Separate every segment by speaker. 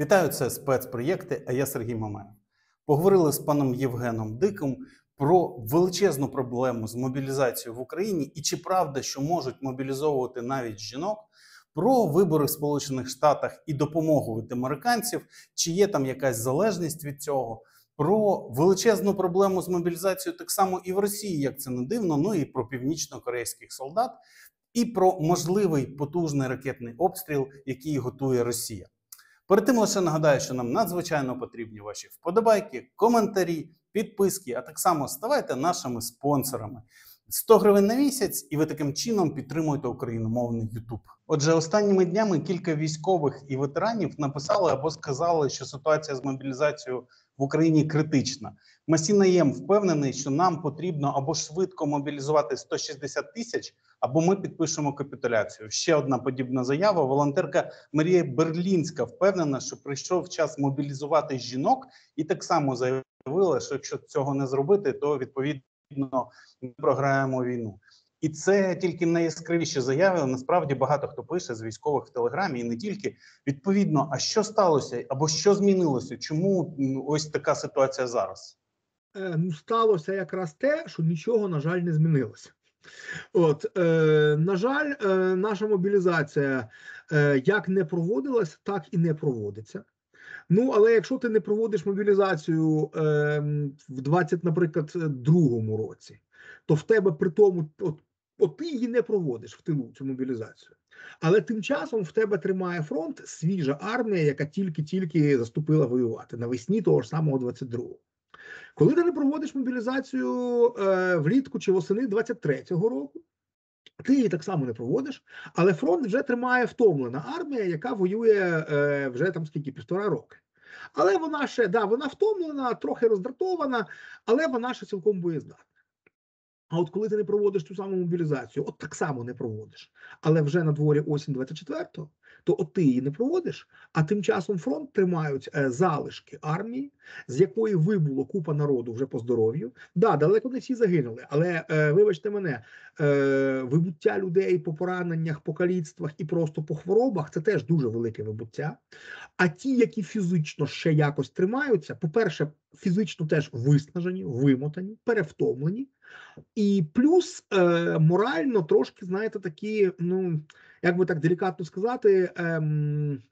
Speaker 1: Вітаю, це спецпроєкти, а я Сергій Мамаєв. Поговорили з паном Євгеном Диком про величезну проблему з мобілізацією в Україні і чи правда, що можуть мобілізовувати навіть жінок, про вибори в Сполучених Штатах і допомогу від американців, чи є там якась залежність від цього. Про величезну проблему з мобілізацією так само і в Росії, як це не дивно. Ну і про північно-корейських солдат, і про можливий потужний ракетний обстріл, який готує Росія. Перед тим лише нагадаю, що нам надзвичайно потрібні ваші вподобайки, коментарі, підписки, а так само ставайте нашими спонсорами. 100 гривень на місяць, і ви таким чином підтримуєте україномовний Ютуб. Отже, останніми днями кілька військових і ветеранів написали або сказали, що ситуація з мобілізацією в Україні критична. Масіна Єм впевнений, що нам потрібно або швидко мобілізувати 160 тисяч, або ми підпишемо капітуляцію. Ще одна подібна заява. Волонтерка Марія Берлінська впевнена, що прийшов час мобілізувати жінок, і так само заявила, що якщо цього не зробити, то відповідно ми програємо війну. І це тільки найяскравіші заяви. Насправді багато хто пише з військових в телеграмі, і не тільки відповідно. А що сталося або що змінилося? Чому ось така ситуація зараз?
Speaker 2: Е, ну, сталося якраз те, що нічого, на жаль, не змінилося. От, е, на жаль, е, наша мобілізація е, як не проводилась, так і не проводиться. Ну, але якщо ти не проводиш мобілізацію е, в 20, наприклад, другому році, то в тебе при тому, от, от ти її не проводиш в тилу цю мобілізацію. Але тим часом в тебе тримає фронт свіжа армія, яка тільки-тільки заступила воювати навесні того ж самого 22-го. Коли ти не проводиш мобілізацію е, влітку чи восени 23-го року, ти її так само не проводиш, але фронт вже тримає втомлена армія, яка воює е, вже там скільки півтора роки. Але вона ще да, вона втомлена, трохи роздратована, але вона ще цілком боєздатна. А от коли ти не проводиш ту саму мобілізацію, от так само не проводиш, але вже на дворі осінь 24-го, то от ти її не проводиш, а тим часом фронт тримають е, залишки армії, з якої вибуло купа народу вже по здоров'ю. Да, далеко не всі загинули, але е, вибачте мене, е, вибуття людей по пораненнях, по каліцтвах і просто по хворобах це теж дуже велике вибуття. А ті, які фізично ще якось тримаються, по-перше, фізично теж виснажені, вимотані, перевтомлені, і плюс е, морально трошки, знаєте, такі, ну як би так делікатно сказати, ем,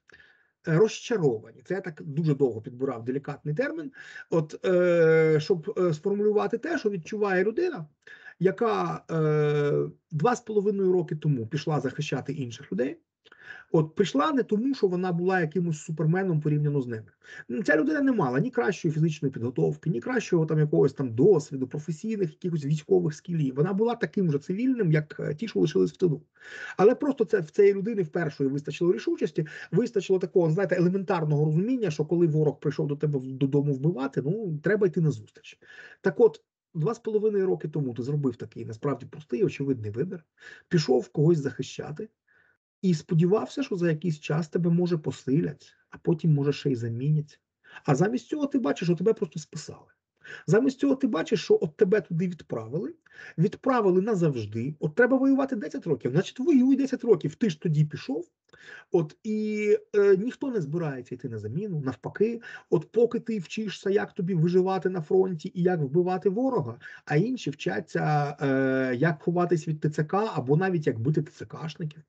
Speaker 2: розчаровані. Це я так дуже довго підбирав делікатний термін. От е, щоб е, сформулювати те, що відчуває людина, яка е, два з половиною роки тому пішла захищати інших людей. От прийшла не тому, що вона була якимось суперменом порівняно з ними. Ця людина не мала ні кращої фізичної підготовки, ні кращого там якогось там досвіду, професійних якихось військових скілів. Вона була таким же цивільним, як е, ті, що лишились в тилу. Але просто це в цієї людини вперше вистачило рішучості, вистачило такого, знаєте, елементарного розуміння, що коли ворог прийшов до тебе додому вбивати, ну треба йти на зустріч. Так, от. Два з половиною роки тому ти зробив такий насправді простий, очевидний вибір, пішов когось захищати, і сподівався, що за якийсь час тебе може посилять, а потім може ще й замінять. А замість цього ти бачиш, що тебе просто списали. Замість цього ти бачиш, що от тебе туди відправили, відправили назавжди. От треба воювати 10 років, значить воюй 10 років. Ти ж тоді пішов. От і е, ніхто не збирається йти на заміну. Навпаки, от поки ти вчишся, як тобі виживати на фронті і як вбивати ворога, а інші вчаться, е, як ховатись від ТЦК або навіть як бити ТЦКшників,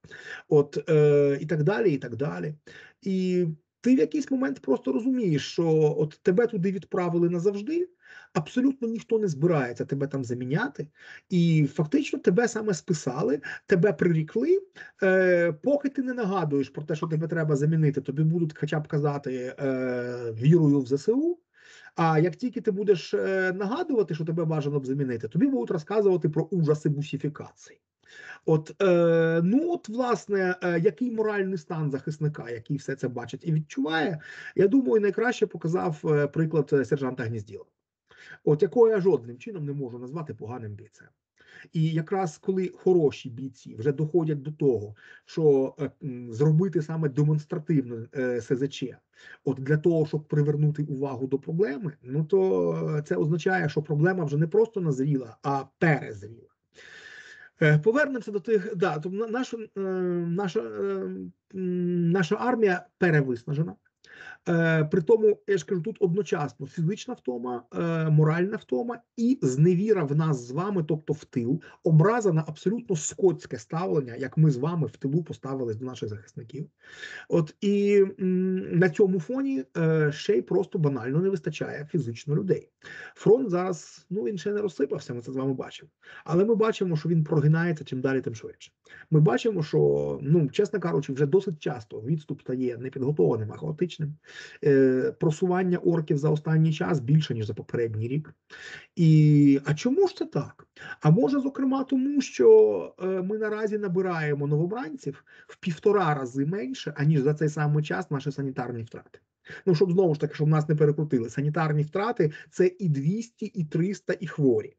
Speaker 2: от е, і так далі, і так далі. І ти в якийсь момент просто розумієш, що от тебе туди відправили назавжди абсолютно ніхто не збирається тебе там заміняти, і фактично тебе саме списали, тебе прирікли. Е, Поки ти не нагадуєш про те, що тебе треба замінити, тобі будуть хоча б казати е, вірую в ЗСУ. А як тільки ти будеш е, нагадувати, що тебе бажано б замінити, тобі будуть розказувати про ужаси бусифікації. От е, ну от власне, е, який моральний стан захисника, який все це бачить і відчуває, я думаю, найкраще показав е, приклад е, сержанта Гнізділа от якого я жодним чином не можу назвати поганим бійцем. І якраз коли хороші бійці вже доходять до того, що е, зробити саме демонстративно е, СЗЧ, от для того, щоб привернути увагу до проблеми, ну то це означає, що проблема вже не просто назріла, а перезріла. Е, повернемося до тих да, то наша, наша, наша армія перевиснажена. Е, при тому, я ж кажу, тут одночасно фізична втома, е, моральна втома і зневіра в нас з вами, тобто в тил, образа на абсолютно скотське ставлення, як ми з вами в тилу поставились до наших захисників. От і м, на цьому фоні е, ще й просто банально не вистачає фізично людей. Фронт зараз ну він ще не розсипався. Ми це з вами бачимо. Але ми бачимо, що він прогинається чим далі, тим швидше. Ми бачимо, що ну чесно кажучи, вже досить часто відступ стає непідготованим, а хаотичним. Е, просування орків за останній час більше ніж за попередній рік. І а чому ж це так? А може, зокрема, тому що е, ми наразі набираємо новобранців в півтора рази менше, аніж за цей самий час наші санітарні втрати. Ну, щоб знову ж таки, щоб нас не перекрутили. Санітарні втрати це і 200, і 300, і хворі.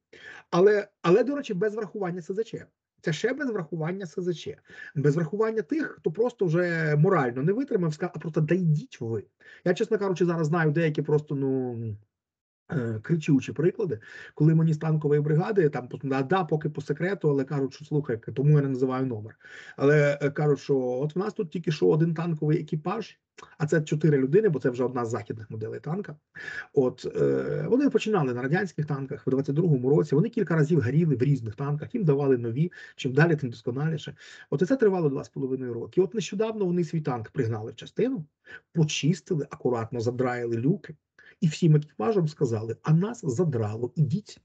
Speaker 2: Але, але до речі, без врахування СЗЧ. Це ще без врахування СЗЧ, без врахування тих, хто просто вже морально не витримав, сказав, а просто да йдіть ви. Я, чесно кажучи, зараз знаю деякі просто ну. Кричучі приклади, коли мені з танкової бригади там да, да, поки по секрету, але кажуть, що слухай, тому я не називаю номер. Але е, кажуть, що от в нас тут тільки що один танковий екіпаж, а це чотири людини, бо це вже одна з західних моделей танка. От е, вони починали на радянських танках в 22-му році. Вони кілька разів горіли в різних танках, їм давали нові. Чим далі, тим досконаліше. От і це тривало два з половиною роки. От нещодавно вони свій танк пригнали в частину, почистили, акуратно задраїли люки, і всім екіпажам сказали: а нас задрало, ідіть.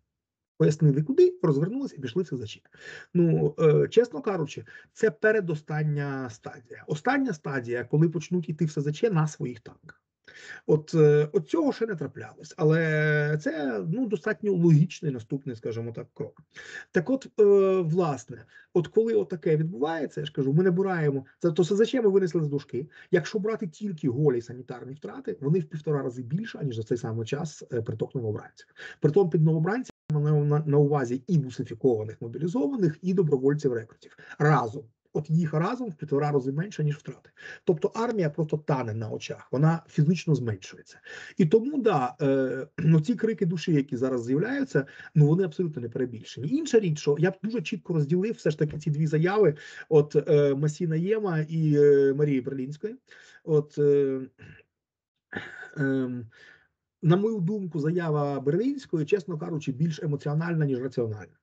Speaker 2: Пояснили, куди розвернулися і пішли в СЗЧ. Ну е, чесно кажучи, це передостання стадія. Остання стадія, коли почнуть іти в заче на своїх танках. От, е, от цього ще не траплялось, але це ну достатньо логічний наступний, скажімо так, крок. Так, от, е, власне, от коли отаке відбувається, я ж кажу, ми набираємо це, то СЗЧ ми винесли з дужки. Якщо брати тільки голі санітарні втрати, вони в півтора рази більше, аніж за цей самий час е, приток новобранців. Притом під новобранців на, на, на увазі і бусифікованих мобілізованих, і добровольців рекрутів разом. От їх разом в півтора рази менше ніж втрати. Тобто армія просто тане на очах, вона фізично зменшується. І тому да, е, ну, ці крики душі, які зараз з'являються, ну вони абсолютно не перебільшені. Інша річ, що я б дуже чітко розділив все ж таки ці дві заяви: от е, Масіна Єма і е, Марії Берлінської. От е, е, на мою думку, заява Берлінської, чесно кажучи, більш емоціональна ніж раціональна.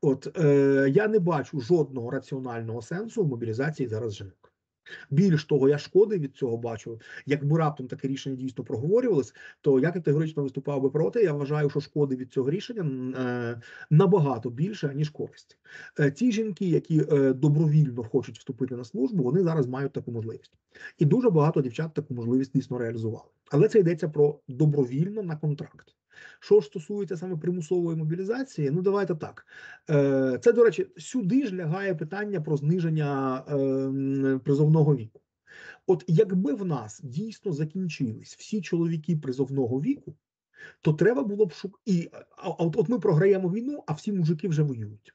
Speaker 2: От е, я не бачу жодного раціонального сенсу в мобілізації зараз жінок. Більш того, я шкоди від цього бачу. Якби раптом таке рішення дійсно проговорювалось, то я категорично виступав би проти. Я вважаю, що шкоди від цього рішення е, набагато більше ніж користі. Е, ті жінки, які е, добровільно хочуть вступити на службу, вони зараз мають таку можливість, і дуже багато дівчат таку можливість дійсно реалізували. Але це йдеться про добровільно на контракт. Що ж стосується саме примусової мобілізації, ну давайте так. Е, Це, до речі, сюди ж лягає питання про зниження е, призовного віку. От якби в нас дійсно закінчились всі чоловіки призовного віку, то треба було б шукати. А, от, от ми програємо війну, а всі мужики вже воюють.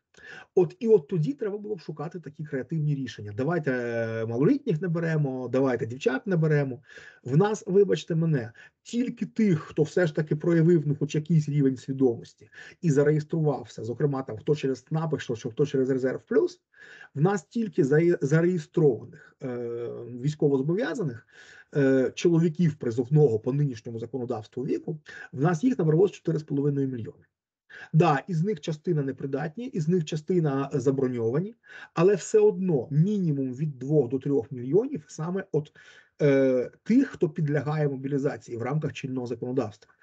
Speaker 2: От і от тоді треба було б шукати такі креативні рішення. Давайте е, малолітніх не беремо, давайте дівчат не беремо. В нас, вибачте мене, тільки тих, хто все ж таки проявив ну, хоч якийсь рівень свідомості і зареєструвався, зокрема там хто через СНАП, що, що хто через резерв плюс. В нас тільки зареєстрованих е, військовозобов'язаних е, чоловіків призовного по нинішньому законодавству віку. В нас їх набралось 4,5 мільйони. Да, із них частина непридатні, із них частина заброньовані, але все одно мінімум від 2 до 3 мільйонів саме от е, тих, хто підлягає мобілізації в рамках чинного законодавства.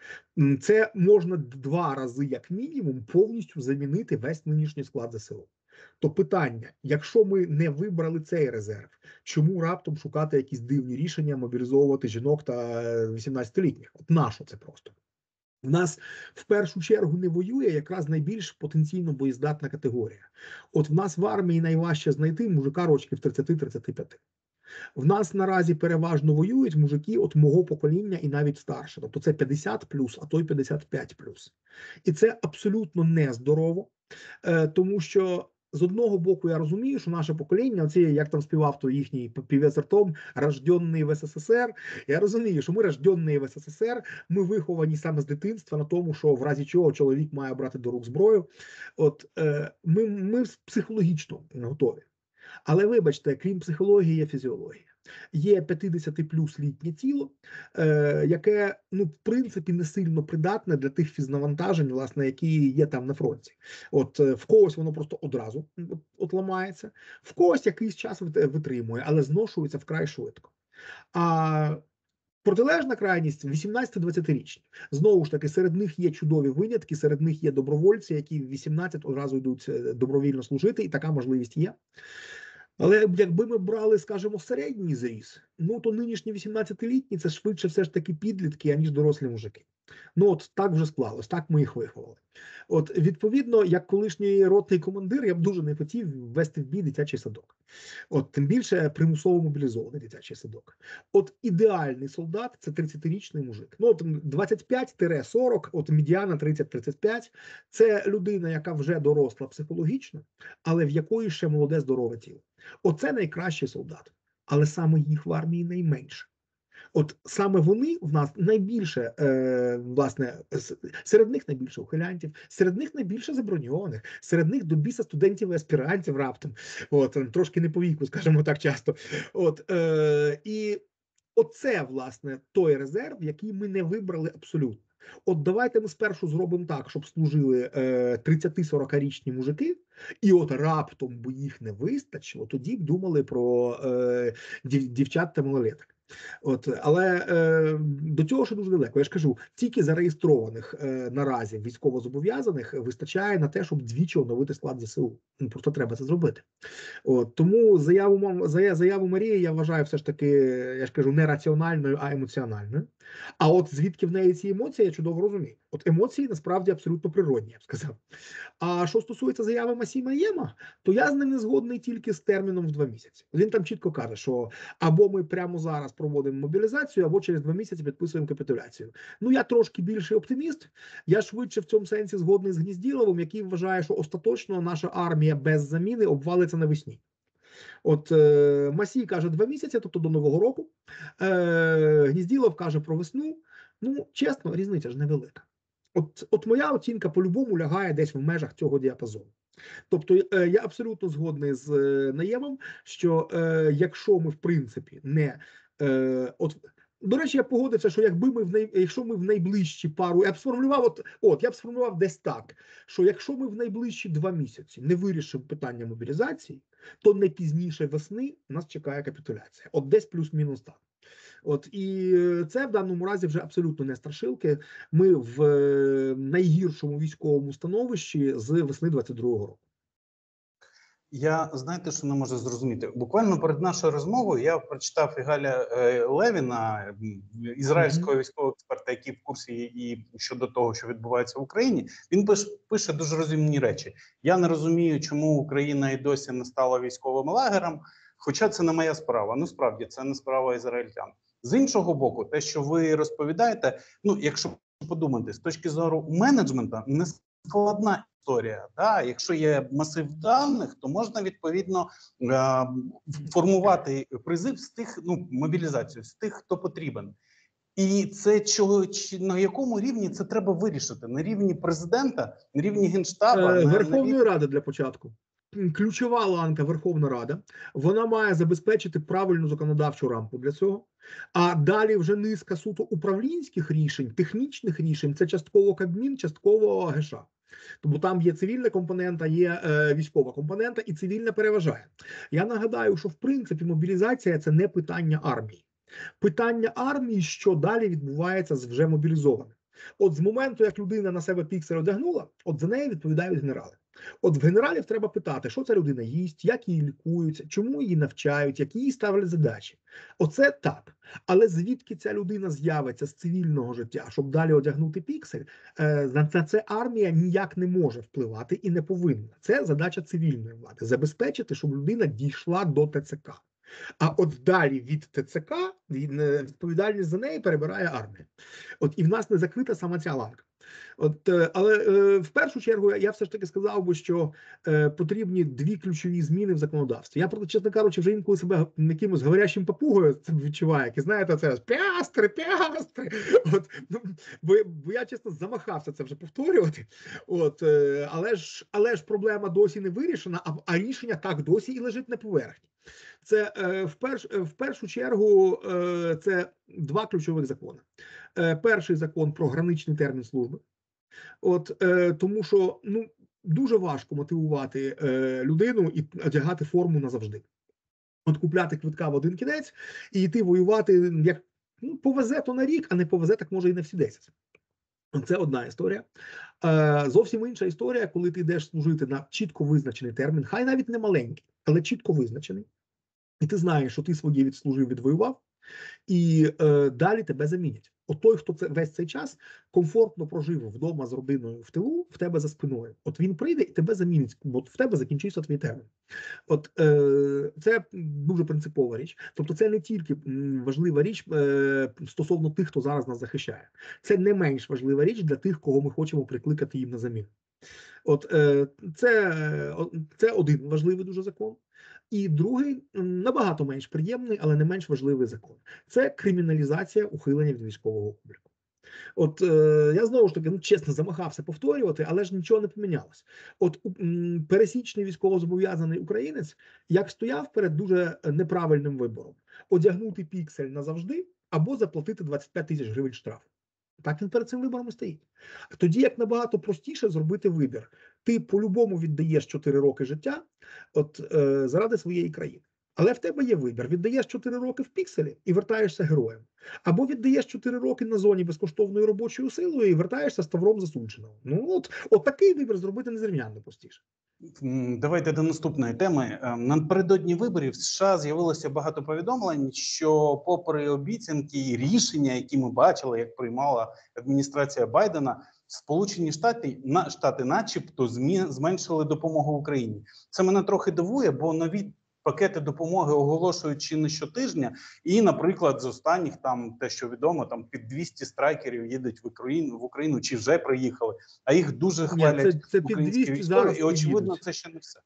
Speaker 2: Це можна два рази, як мінімум, повністю замінити весь нинішній склад ЗСУ. То питання: якщо ми не вибрали цей резерв, чому раптом шукати якісь дивні рішення, мобілізовувати жінок та 18-літніх? От нащо це просто? В нас в першу чергу не воює якраз найбільш потенційно боєздатна категорія. От в нас в армії найважче знайти мужика рочків 30-35. В нас наразі переважно воюють мужики от мого покоління і навіть старше. Тобто це 50 плюс, а то й 55 плюс. І це абсолютно нездорово, е, тому що з одного боку, я розумію, що наше покоління, оці, як там співав то їхній півець ртом, рожденний в СССР. Я розумію, що ми рожденні в СССР, ми виховані саме з дитинства на тому, що в разі чого чоловік має брати до рук зброю. От е, ми, ми психологічно готові. Але вибачте, крім психології, є фізіологія. Є 50 плюс літнє тіло, е, яке ну в принципі не сильно придатне для тих фізнавантажень, власне, які є там на фронті. От е, в когось воно просто одразу от, от ламається, в когось якийсь час витримує, але зношується вкрай швидко. А протилежна крайність 18-20-річні. Знову ж таки, серед них є чудові винятки, серед них є добровольці, які в 18 одразу йдуть е, добровільно служити, і така можливість є. Але якби ми брали, скажімо, середній зріз, ну то нинішні 18-літні це швидше все ж таки підлітки, аніж дорослі мужики. Ну от так вже склалось, так ми їх виховали. От відповідно, як колишній ротний командир, я б дуже не хотів ввести в бій дитячий садок. От тим більше примусово мобілізований дитячий садок. От ідеальний солдат це 30-річний мужик. Ну от 25-40, от медіана 30-35 – це людина, яка вже доросла психологічно, але в якої ще молоде здорове тіло. Оце найкращий солдат, але саме їх в армії найменше. От саме вони в нас найбільше, е, власне, серед них найбільше ухилянтів, серед них найбільше заброньованих, серед них до біса студентів і аспірантів раптом. От ем, трошки не по віку, скажімо так часто. От е, і оце власне той резерв, який ми не вибрали абсолютно. От давайте ми спершу зробимо так, щоб служили е, 30-40-річні мужики, і от раптом би їх не вистачило, тоді б думали про е, дів, дівчат та малолеток. От, але е, до цього ще дуже далеко. Я ж кажу, тільки зареєстрованих е, наразі військовозобов'язаних вистачає на те, щоб двічі оновити склад ЗСУ. Ну, просто треба це зробити. От, тому заяву заяву Марії я вважаю все ж таки, я ж кажу, не раціональною, а емоціональною. А от звідки в неї ці емоції, я чудово розумію. От емоції насправді абсолютно природні, я б сказав. А що стосується заяви Масіма Єма, то я з ним не згодний тільки з терміном в два місяці. Він там чітко каже, що або ми прямо зараз проводимо мобілізацію, або через два місяці підписуємо капітуляцію. Ну я трошки більший оптиміст. Я швидше в цьому сенсі згодний з Гнізділовим, який вважає, що остаточно наша армія без заміни обвалиться навесні. От е, Масій каже два місяці, тобто до нового року. Е, Гнізділов каже про весну. Ну, чесно, різниця ж невелика. От, от моя оцінка по-любому лягає десь в межах цього діапазону. Тобто, е, я абсолютно згодний з е, Наємом, що е, якщо ми в принципі не е, от. До речі, я погодився, що якби ми в най... якщо ми в найближчі пару, я б сформулював, от от я б сформулював десь так: що якщо ми в найближчі два місяці не вирішимо питання мобілізації, то не пізніше весни нас чекає капітуляція. От десь плюс-мінус так. От і е, це в даному разі вже абсолютно не страшилки. Ми в е, найгіршому військовому становищі з весни 22-го року.
Speaker 1: Я знаєте, що не можу зрозуміти. Буквально перед нашою розмовою я прочитав Ігаля е, Левіна, ізраїльського військового експерта, який в курсі і щодо того, що відбувається в Україні. Він пише, пише дуже розумні речі. Я не розумію, чому Україна і досі не стала військовим лагером. Хоча це не моя справа. Ну справді це не справа ізраїльтян. З іншого боку, те, що ви розповідаєте, ну якщо подумати з точки зору менеджмента, не складна історія. Да? Якщо є масив даних, то можна відповідно е, формувати призив з тих, ну мобілізацію з тих, хто потрібен. І це чого чи на якому рівні це треба вирішити? На рівні президента, на рівні генштаба,
Speaker 2: Е, Верховної
Speaker 1: на
Speaker 2: Ради для початку. Ключова ланка Верховна Рада. Вона має забезпечити правильну законодавчу рамку для цього. А далі вже низка суто управлінських рішень, технічних рішень це частково Кабмін, частково ГШ. Тому там є цивільна компонента, є е, військова компонента, і цивільна переважає. Я нагадаю, що в принципі мобілізація це не питання армії. Питання армії, що далі відбувається з вже мобілізованим. От з моменту, як людина на себе піксель одягнула, от за неї відповідають генерали. От в генералів треба питати, що ця людина їсть, як її лікують, чому її навчають, які їй ставлять задачі. Оце так. Але звідки ця людина з'явиться з цивільного життя, щоб далі одягнути піксель, е, на це, це армія ніяк не може впливати і не повинна. Це задача цивільної влади забезпечити, щоб людина дійшла до ТЦК. А от далі від ТЦК е, відповідальність за неї перебирає армія. От і в нас не закрита сама ця ланка. От, е, але е, в першу чергу я, все ж таки сказав би, що е, потрібні дві ключові зміни в законодавстві. Я просто, чесно кажучи, вже інколи себе якимось говорящим папугою відчуваю, які знаєте, це пястри, пястри. От, ну, бо, бо я чесно замахався це вже повторювати. От, але ж але ж проблема досі не вирішена, а, а рішення так досі і лежить на поверхні. Це в, перш, в першу чергу це два ключових закони. Е, перший закон про граничний термін служби. От е, тому, що ну дуже важко мотивувати е, людину і одягати форму назавжди. От купляти квитка в один кінець і йти воювати, як ну, повезе то на рік, а не повезе, так може і на всі 10. Це одна історія. Зовсім інша історія, коли ти йдеш служити на чітко визначений термін, хай навіть не маленький, але чітко визначений. І ти знаєш, що ти своє відслужив, відвоював, і е, далі тебе замінять. От той, хто це весь цей час комфортно прожив вдома з родиною в тилу, в тебе за спиною. От він прийде і тебе замінить, бо в тебе закінчився твій термін. От е, це дуже принципова річ. Тобто, це не тільки важлива річ е, стосовно тих, хто зараз нас захищає. Це не менш важлива річ для тих, кого ми хочемо прикликати їм на заміну. От е, це, е, це один важливий дуже закон. І другий набагато менш приємний, але не менш важливий закон це криміналізація ухилення від військового обліку. От е, я знову ж таки ну чесно замахався повторювати, але ж нічого не помінялось. От м, пересічний військовозобов'язаний українець як стояв перед дуже неправильним вибором: одягнути піксель назавжди або заплатити 25 тисяч гривень штрафу. Так він перед цим вибором і стоїть. Тоді як набагато простіше зробити вибір. Ти по-любому віддаєш 4 роки життя от е, заради своєї країни. Але в тебе є вибір: віддаєш 4 роки в пікселі і вертаєшся героєм, або віддаєш 4 роки на зоні безкоштовною робочою силою і вертаєшся ставром засудженого. Ну от, такий вибір зробити незрівнянно простіше.
Speaker 1: Давайте до наступної теми. Е, Напередодні виборів в США з'явилося багато повідомлень, що, попри обіцянки і рішення, які ми бачили, як приймала адміністрація Байдена, Сполучені Штати на штати, начебто, змі, зменшили допомогу Україні. Це мене трохи дивує, бо нові пакети допомоги оголошують чи не щотижня. І, наприклад, з останніх там те, що відомо, там під 200 страйкерів їдуть в Україну в Україну чи вже приїхали. А їх дуже
Speaker 2: Ні,
Speaker 1: хвалять
Speaker 2: це, це під
Speaker 1: українські
Speaker 2: 200
Speaker 1: військові,
Speaker 2: зараз
Speaker 1: і очевидно, це ще не все.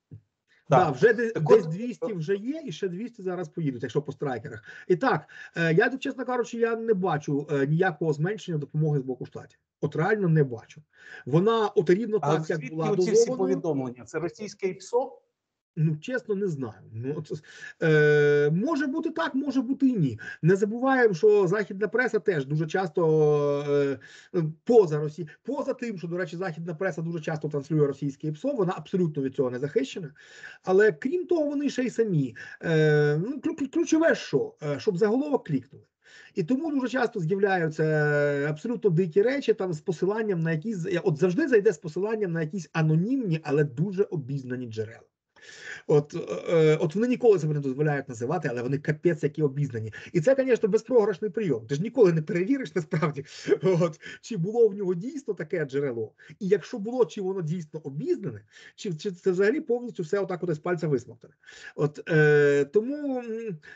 Speaker 2: Да,
Speaker 1: Так.
Speaker 2: вже де- десь
Speaker 1: от-
Speaker 2: 200 вже є, і ще 200 зараз поїдуть, якщо по страйкерах. І так, е, я тут, чесно кажучи, я не бачу е, ніякого зменшення допомоги з боку штатів. От реально не бачу. Вона от рівно так, як була
Speaker 1: всі повідомлення? Це російське ІПСО?
Speaker 2: Ну, чесно, не знаю. Ну, от, е, може бути так, може бути і ні. Не забуваємо, що західна преса теж дуже часто е, поза Росі... поза тим, що, до речі, західна преса дуже часто транслює російське ПСО, вона абсолютно від цього не захищена. Але крім того, вони ще й самі. Е, ну, ключове, що? Е, щоб заголовок клікнули. І тому дуже часто з'являються абсолютно дикі речі там з посиланням на якісь от завжди зайде з посиланням на якісь анонімні, але дуже обізнані джерела. От, е, от вони ніколи себе не дозволяють називати, але вони капець які обізнані. І це, звісно, безпрограшний прийом. Ти ж ніколи не перевіриш насправді, от, чи було в нього дійсно таке джерело. І якщо було, чи воно дійсно обізнане, чи, чи це взагалі повністю все отак от з пальця висмоктане. От е, тому,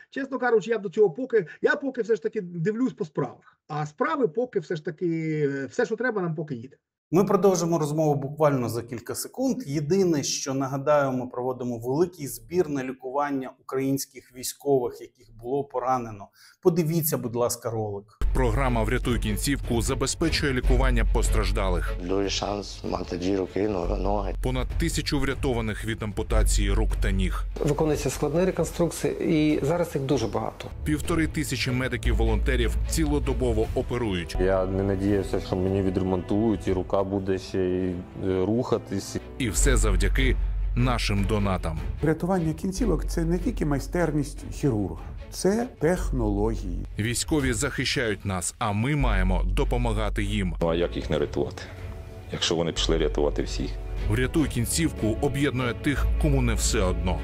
Speaker 2: чесно кажучи, я б до цього поки я поки все ж таки дивлюсь по справах. А справи поки все ж таки е, все, що треба, нам поки їде.
Speaker 1: Ми продовжимо розмову буквально за кілька секунд. Єдине, що нагадаю, ми проводимо великий збір на лікування українських військових, яких було поранено. Подивіться, будь ласка, ролик.
Speaker 3: Програма Врятуй кінцівку забезпечує лікування постраждалих.
Speaker 4: Дуже шанс мати дві руки, но- ноги.
Speaker 3: Понад тисячу врятованих від ампутації рук та ніг.
Speaker 5: Виконується складна реконструкція, і зараз їх дуже багато.
Speaker 3: Півтори тисячі медиків-волонтерів цілодобово оперують.
Speaker 6: Я не надіявся, що мені відремонтують, і рука буде ще й е, рухатись.
Speaker 3: І все завдяки нашим донатам.
Speaker 7: Врятування кінцівок це не тільки майстерність хірурга, це технології.
Speaker 3: Військові захищають нас, а ми маємо допомагати їм.
Speaker 8: Ну а як їх не рятувати? Якщо вони пішли рятувати всіх.
Speaker 3: Врятуй кінцівку об'єднує тих, кому не все одно.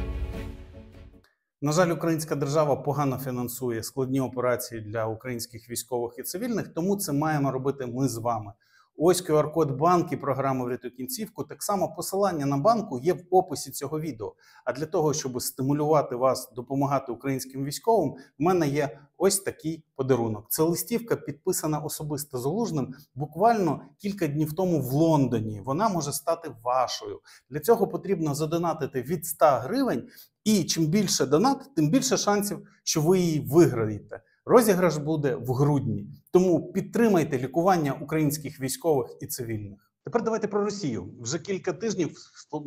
Speaker 1: На жаль, українська держава погано фінансує складні операції для українських військових і цивільних, тому це маємо робити ми з вами. Ось QR-код банк і програма «Врятуй кінцівку. Так само посилання на банку є в описі цього відео. А для того, щоб стимулювати вас допомагати українським військовим, в мене є ось такий подарунок. Це листівка, підписана особисто залужним буквально кілька днів тому в Лондоні. Вона може стати вашою. Для цього потрібно задонатити від 100 гривень. І чим більше донат, тим більше шансів, що ви її виграєте. Розіграш буде в грудні. Тому підтримайте лікування українських військових і цивільних. Тепер давайте про Росію. Вже кілька тижнів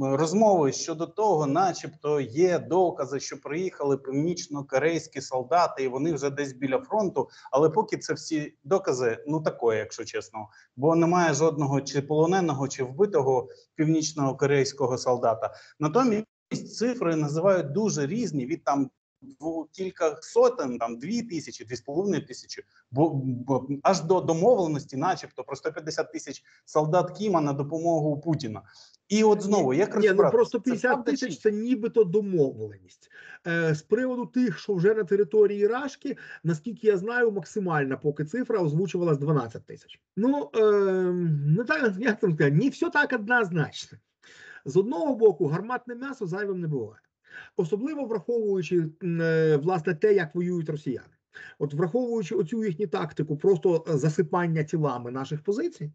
Speaker 1: розмови щодо того, начебто є докази, що приїхали північно-корейські солдати, і вони вже десь біля фронту. Але поки це всі докази, ну такої, якщо чесно, бо немає жодного чи полоненого, чи вбитого північно-корейського солдата. Натомість цифри називають дуже різні від там. Дву- Кілька сотень, там дві тисячі, дві з половиною тисячі, бо, бо аж до домовленості, начебто, про 150 тисяч солдат Кіма на допомогу Путіна. І от знову як
Speaker 2: Ні, ну просто
Speaker 1: Це
Speaker 2: 50
Speaker 1: правда
Speaker 2: тисяч це нібито домовленість. Е, з приводу тих, що вже на території Рашки, наскільки я знаю, максимальна поки цифра озвучувалась 12 тисяч. Ну е, не так, як там сказати, не все так однозначно. З одного боку, гарматне м'ясо зайвим не буває, особливо враховуючи е, власне те, як воюють росіяни. От враховуючи оцю їхню тактику, просто е, засипання тілами наших позицій,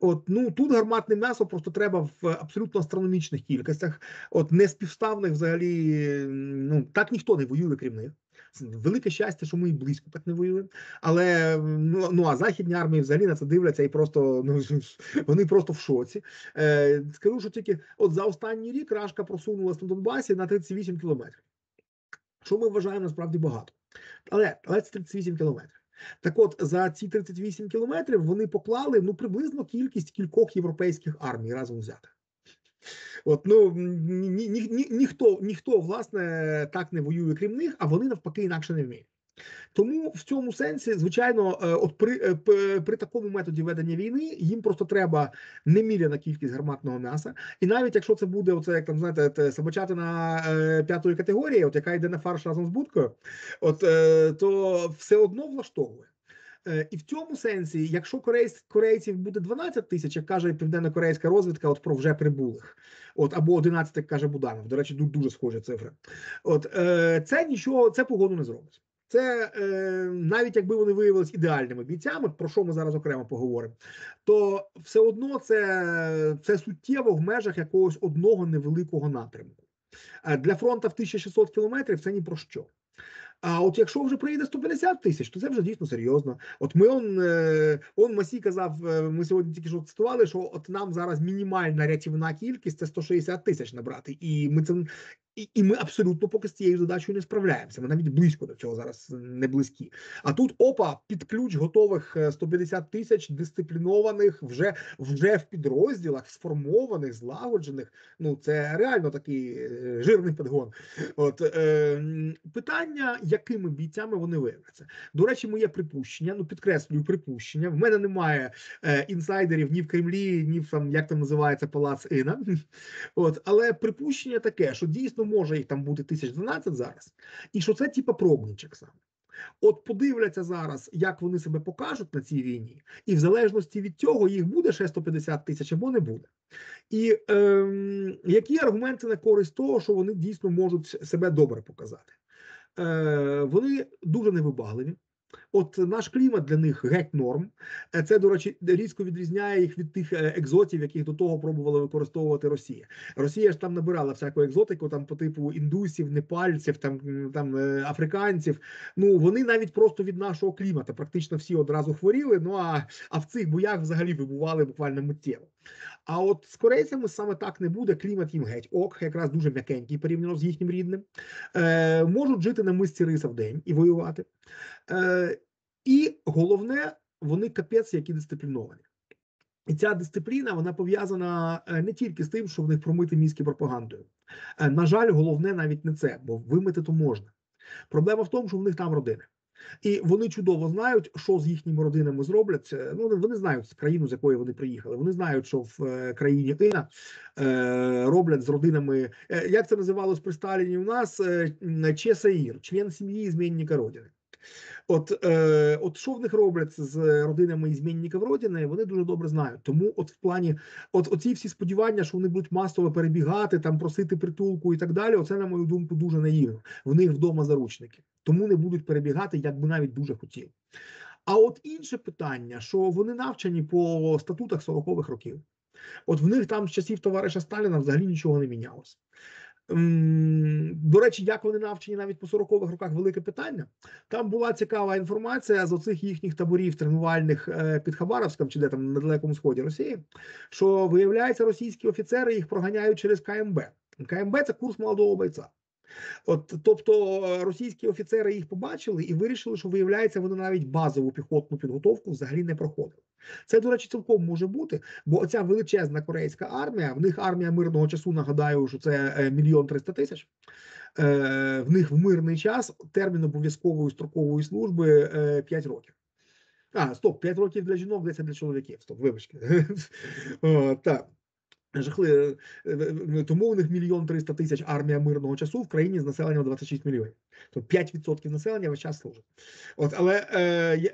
Speaker 2: от ну тут гарматне м'ясо просто треба в абсолютно астрономічних кількостях, от неспівставних взагалі. Ну так ніхто не воює, крім них. Велике щастя, що ми і близько так не воюємо. Але ну, ну а західні армії взагалі на це дивляться і просто ну вони просто в шоці. Е, скажу, що тільки от за останній рік Рашка просунулася на Донбасі на 38 кілометрів. Що ми вважаємо насправді багато. Але, але це 38 кілометрів. Так от, за ці 38 кілометрів вони поклали ну приблизно кількість кількох європейських армій разом взятих. От, ну ні, ні, ні, ні- ніхто, ніхто власне так не воює, крім них, а вони навпаки інакше не вміють. Тому в цьому сенсі, звичайно, е, от при, е, при такому методі ведення війни їм просто треба неміряна кількість гарматного м'яса. І навіть якщо це буде, оце як там знаєте, те, собачатина е, п'ятої категорії, от яка йде на фарш разом з будкою, от то все одно влаштовує. Е, І в цьому сенсі, якщо корейсь, корейців буде 12 тисяч, як каже південно-корейська розвідка, от про вже прибулих, от або 11, як каже Буданов. До речі, тут дуже схожі цифри. От е, це нічого, це погоду не зробить. Це е, навіть якби вони виявилися ідеальними бійцями, про що ми зараз окремо поговоримо, то все одно це, це суттєво в межах якогось одного невеликого напрямку. Е, Для фронту в 1600 кілометрів це ні про що. А от якщо вже приїде 150 тисяч, то це вже дійсно серйозно. От ми он, е, он Масій казав, е, ми сьогодні тільки що цитували, що от нам зараз мінімальна рятівна кількість це 160 тисяч набрати, і ми це і, і ми абсолютно поки з цією задачею не справляємося. Ми навіть близько до цього зараз не близькі. А тут опа, під ключ готових е, 150 тисяч дисциплінованих, вже вже в підрозділах, сформованих, злагоджених. Ну це реально такий е, жирний підгон. От е, питання, якими бійцями вони виявляться. До речі, моє припущення. Ну підкреслюю припущення. В мене немає е, інсайдерів ні в Кремлі, ні в там як там називається палац Іна. От, але припущення таке, що дійсно може їх там бути 1012 зараз, і що це типа пробничок саме. От подивляться зараз, як вони себе покажуть на цій війні, і в залежності від цього їх буде ще 150 тисяч або не буде. І ем, які аргументи на користь того, що вони дійсно можуть себе добре показати? Е, вони дуже невибагливі. От наш клімат для них геть норм. Е, Це, до речі, різко відрізняє їх від тих е, екзотів, яких до того пробувала використовувати Росія. Росія ж там набирала всяку екзотику, там по типу індусів, непальців, там, там африканців. Ну вони навіть просто від нашого клімата практично всі одразу хворіли. Ну а, а в цих боях взагалі вибували буквально миттєво. А от з корейцями саме так не буде. Клімат їм геть ок, якраз дуже м'якенький порівняно з їхнім рідним. Е, можуть жити на мисці риса в день і воювати. Е, і головне, вони капець, які дисципліновані. І ця дисципліна вона пов'язана е, не тільки з тим, що в них промити мізки пропагандою. Е, На жаль, головне навіть не це, бо вимити то можна. Проблема в тому, що в них там родини. І вони чудово знають, що з їхніми родинами зробляться. Ну вони знають країну, з якої вони приїхали. Вони знають, що в е, країні Іна е, роблять з родинами. е, Як це називалось при Сталіні? У нас чесаїр, член сім'ї змінника родини. От, е, от що в них роблять з родинами змінників родини, вони дуже добре знають. Тому, от в плані, от оці всі сподівання, що вони будуть масово перебігати, там просити притулку і так далі. Оце, на мою думку, дуже наївно. В них вдома заручники, тому не будуть перебігати, як би навіть дуже хотіли. А от інше питання, що вони навчені по статутах 40-х років. От в них там з часів товариша Сталіна взагалі нічого не мінялося. До речі, як вони навчені навіть по 40-х роках велике питання. Там була цікава інформація з оцих їхніх таборів тренувальних е, під Хабаровськом чи де там на далекому сході Росії, що виявляється, російські офіцери їх проганяють через КМБ. КМБ це курс молодого бойця. От, тобто е, російські офіцери їх побачили і вирішили, що виявляється, вони навіть базову піхотну підготовку взагалі не проходили. Це, до речі, цілком може бути, бо оця величезна корейська армія, в них армія мирного часу, нагадаю, що це е, мільйон триста тисяч. Е, В них в мирний час термін обов'язкової строкової служби 5 років. А, стоп, 5 років для жінок, 10 для чоловіків. Стоп, вибачте. Так. Жахли. е, Тому у них мільйон триста тисяч армія мирного часу в країні з населенням 26 мільйонів. Тобто 5% населення весь час служить. От, але, е,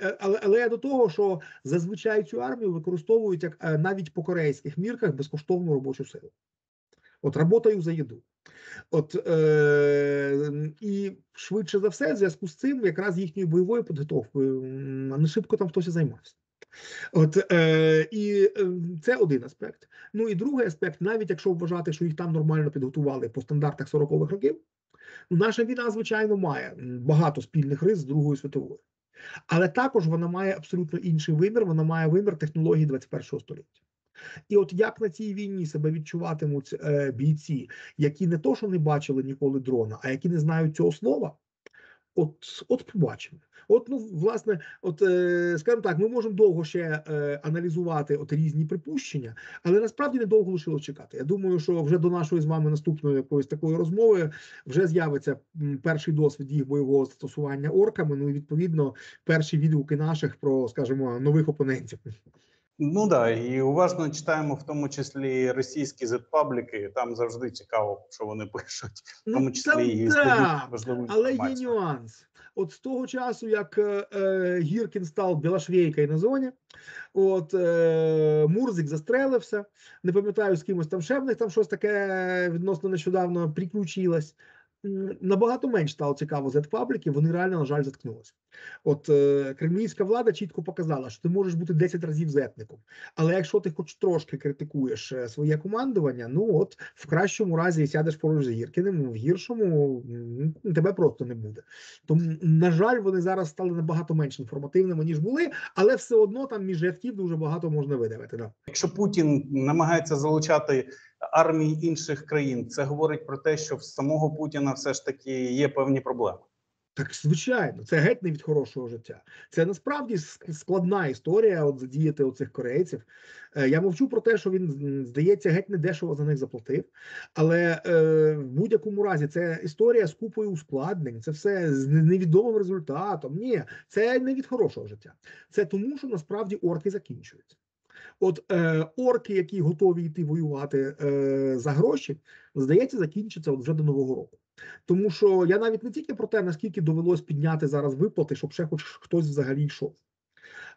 Speaker 2: е, але, але я до того, що зазвичай цю армію використовують як навіть по корейських мірках безкоштовну робочу силу. От роботаю за їду. От е, і швидше за все, в зв'язку з цим, якраз їхньою бойовою підготовкою м, не шибко там хтось займався. От е, і е, це один аспект. Ну і другий аспект, навіть якщо вважати, що їх там нормально підготували по стандартах 40-х років, ну, наша війна, звичайно, має багато спільних рис з Другою світовою. Але також вона має абсолютно інший вимір, вона має вимір технологій 21 століття. І от як на цій війні себе відчуватимуть е, бійці, які не то, що не бачили ніколи дрона, а які не знають цього слова, от, от побачимо. От, ну, власне, от е, скажімо так, ми можемо довго ще е, аналізувати от різні припущення, але насправді недовго лишилось чекати. Я думаю, що вже до нашої з вами наступної якоїсь такої розмови вже з'явиться перший досвід їх бойового застосування орками. Ну і відповідно перші відгуки наших про, скажімо, нових опонентів.
Speaker 1: Ну да, і уважно читаємо в тому числі російські зет-пабліки. Там завжди цікаво, що вони пишуть, в тому числі
Speaker 2: там
Speaker 1: і
Speaker 2: да,
Speaker 1: важливу
Speaker 2: Але є нюанс. От з того часу, як е, е, Гіркін став Білашвейкою на зоні, от е, Мурзик застрелився. Не пам'ятаю з кимось там ще в них там щось таке відносно нещодавно приключилось. Набагато менш стало цікаво зет-пабліки, вони реально, на жаль, заткнулися. От е, кремлівська влада чітко показала, що ти можеш бути 10 разів зетником. Але якщо ти хоч трошки критикуєш е, своє командування, ну от в кращому разі сядеш поруч з Гіркіним, в гіршому тебе просто не буде. Тому, на жаль, вони зараз стали набагато менш інформативними, ніж були, але все одно там між рядків дуже багато можна видавити. Да.
Speaker 1: Якщо Путін намагається залучати армії інших країн, це говорить про те, що в самого Путіна все ж таки є певні проблеми.
Speaker 2: Так, звичайно, це геть не від хорошого життя. Це насправді складна історія. От задіяти оцих корейців. Е, Я мовчу про те, що він здається геть не дешево за них заплатив. Але е, в будь-якому разі це історія з купою ускладнень. Це все з невідомим результатом. Ні, це не від хорошого життя. Це тому, що насправді орки закінчуються. От е, орки, які готові йти воювати е, за гроші, здається, закінчаться от вже до нового року. Тому що я навіть не тільки про те, наскільки довелось підняти зараз виплати, щоб ще хоч хтось взагалі йшов.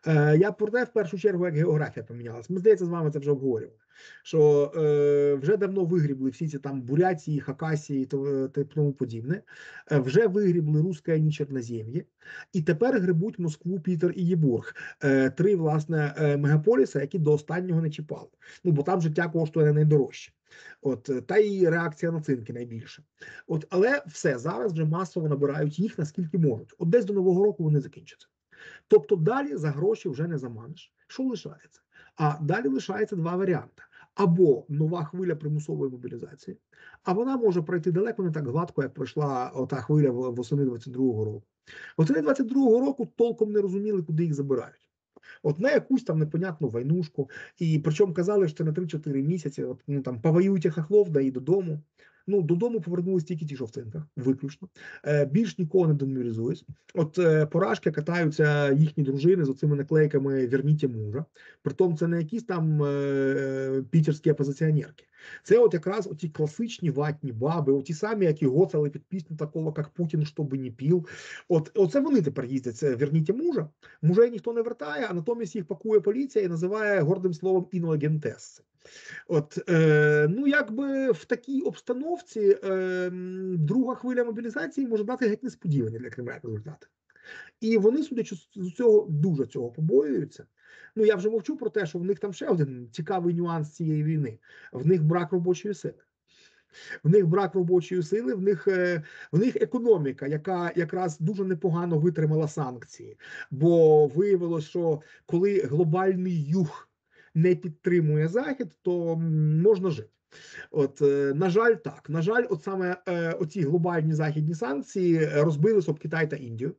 Speaker 2: Е, я про те, в першу чергу, як географія помінялась. Ми здається, з вами це вже обговорювали. Що е, вже давно вигрібли всі ці там буряції, хакасії та, та тому подібне. Е, вже вигрібли Руське і Чорнозем'я, і тепер грибуть Москву, Пітер і Єбург. Е, три власне е, мегаполіси, які до останнього не чіпали. Ну бо там життя коштує найдорожче. От е, та і реакція на цинки найбільше. От, але все зараз вже масово набирають їх наскільки можуть. От десь до нового року вони закінчаться. Тобто далі за гроші вже не заманиш. Що лишається? А далі лишається два варіанти: або нова хвиля примусової мобілізації, а вона може пройти далеко не так гладко, як пройшла ота хвиля восени 22-го року. Восени 22-го року толком не розуміли, куди їх забирають. От на якусь там непонятну войнушку, і причому казали, що це на 3-4 місяці. От ну там повоюйте хахлов, да і додому. Ну додому повернулись тільки ті, що в цинках, виключно. Е, більш нікого не демобілізують. От е, поражки катаються їхні дружини з оцими наклейками Верніть мужа. Притом це не якісь там е, пітерські опозиціонерки. Це от якраз оті класичні ватні баби, оті самі, які гоцали під пісню такого, як Путін, щоб не піл. От оце вони тепер їздять. Це Верніть мужа. Мужей ніхто не вертає, а натомість їх пакує поліція і називає гордим словом іногентеси. От е, ну якби в такій обстановці е, друга хвиля мобілізації може дати геть несподівані для Кремля результати. І вони, судячи з цього, дуже цього побоюються. Ну я вже мовчу про те, що в них там ще один цікавий нюанс цієї війни: в них брак робочої сили. В них брак робочої сили, в них, е, в них економіка, яка якраз дуже непогано витримала санкції. Бо виявилось, що коли глобальний юг не підтримує захід, то можна жити. От, е, на жаль, так. На жаль, от саме е, оці глобальні західні санкції розбили розбились Китай та Індію.